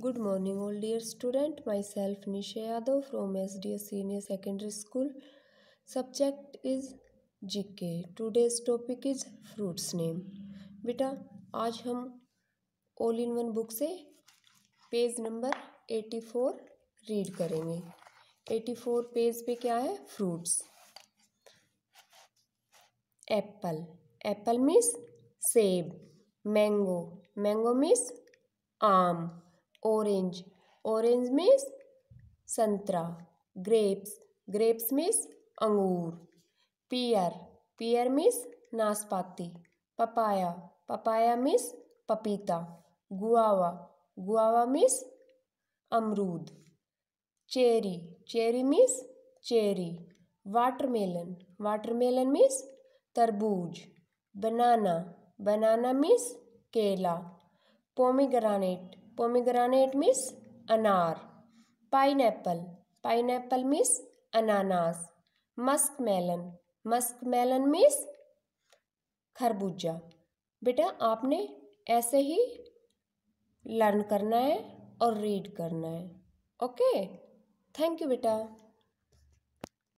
Good morning all dear student my self Nisha Yadav from S D S senior secondary school subject is G K today's topic is fruits name बेटा आज हम all in one book से page number eighty four read करेंगे. Eighty four page पे क्या है? Fruits Apple Apple मीस सेब मैंगो मैंगो मीस आम. Orange orange means संतरा grapes grapes means अंगूर pear pear means नाशपाती papaya papaya means पपीता guava guava means अमरूद cherry cherry means cherry watermelon watermelon means तरबूज बनाना बनाना मीन्स केला पोमीग्रानेट पोमीग्रानेट मीन्स अनार pineapple pineapple means अनानास Musk melon Musk melon means खरबूजा बेटा, आपने ऐसे ही लर्न करना है और रीड करना है। ओके थैंक यू बेटा।